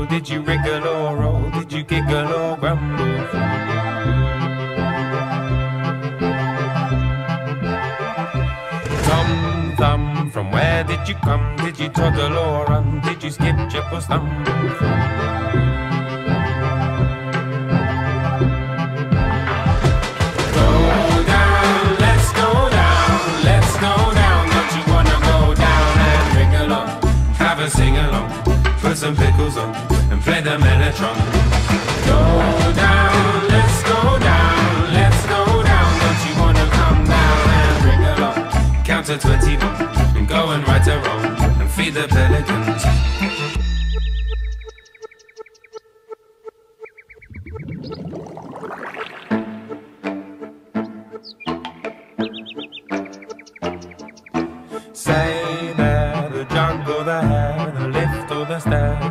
roll? Did you wriggle or roll? Did you giggle or grumble? Thumb, thumb, from where did you come? Did you toddle or run? Did you skip, jump or stumble? sing along, put some pickles on play the mellotron. Go down, let's go down, let's go down. Don't you wanna come down and bring a lot? Count to 21 and go and right a wrong and feed the pelicans. Say that the jungle, the hand, the lift, or the stairs.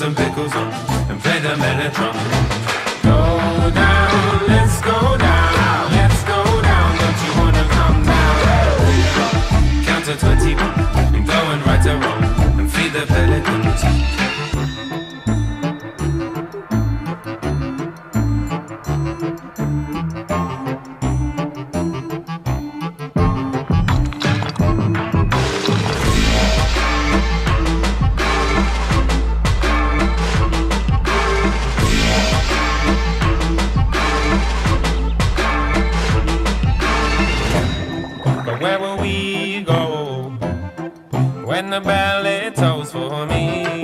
some pickles on and play the mellotron. when the ballad tolls for me.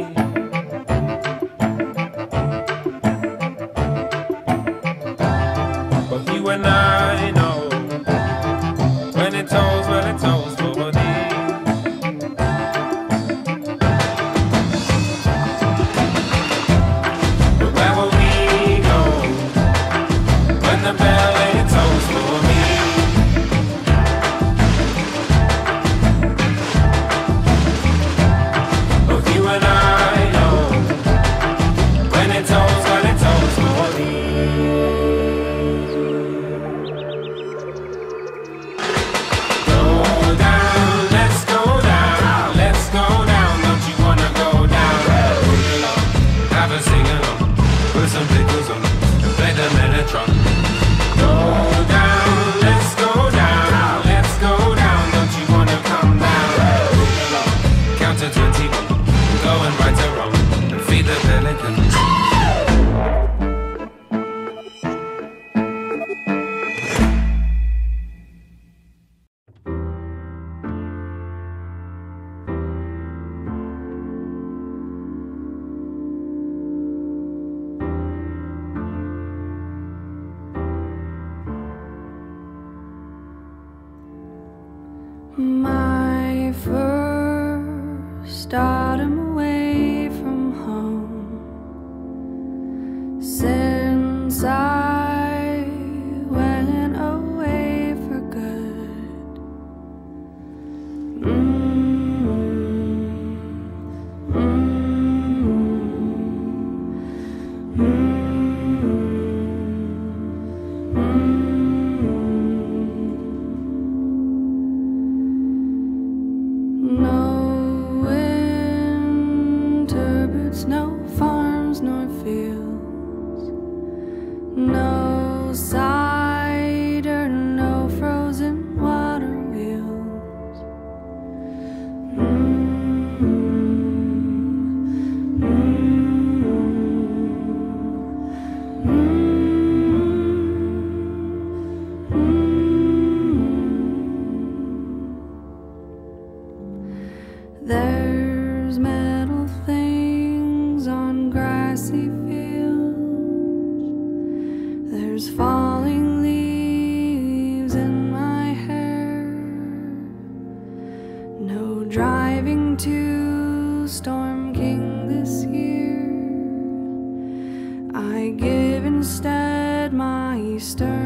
My first autumn away from home. Since I stern